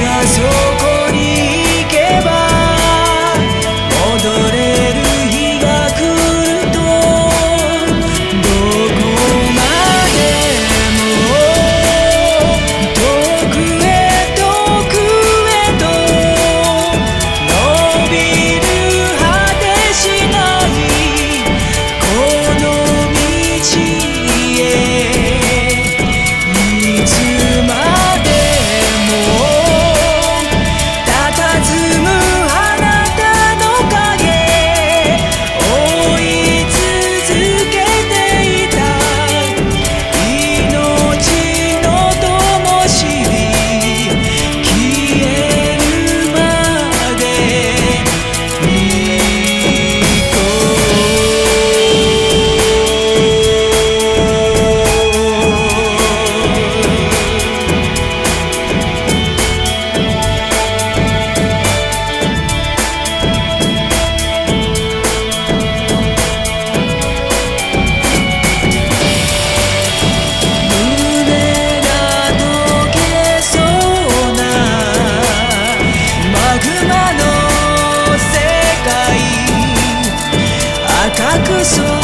I saw. sou